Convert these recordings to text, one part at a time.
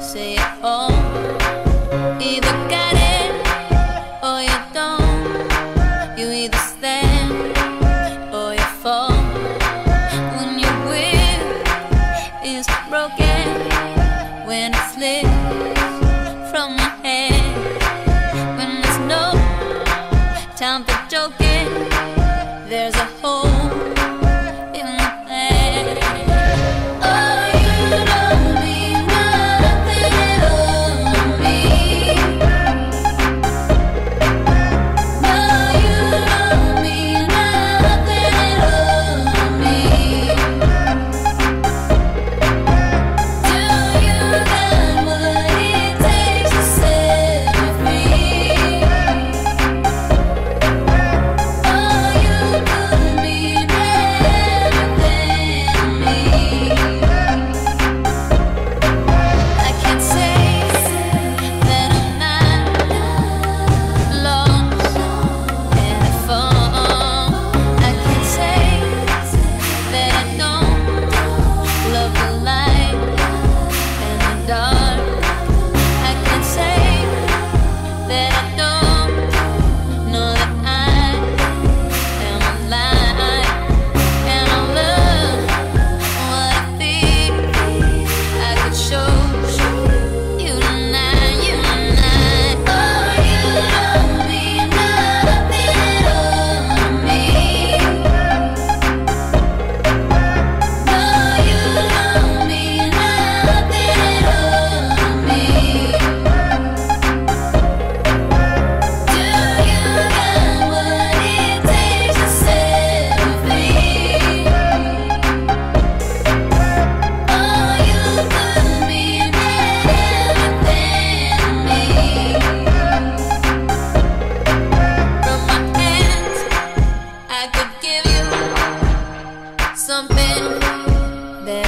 say it all. Either got it or you don't. You either stand or you fall. When your will is broken, when it slips from my hand, when there's no time for joking, there's a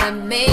I made.